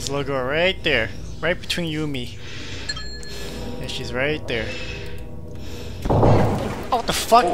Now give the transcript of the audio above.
This little right there. Right between you and me. and she's right there. Oh, what the fuck?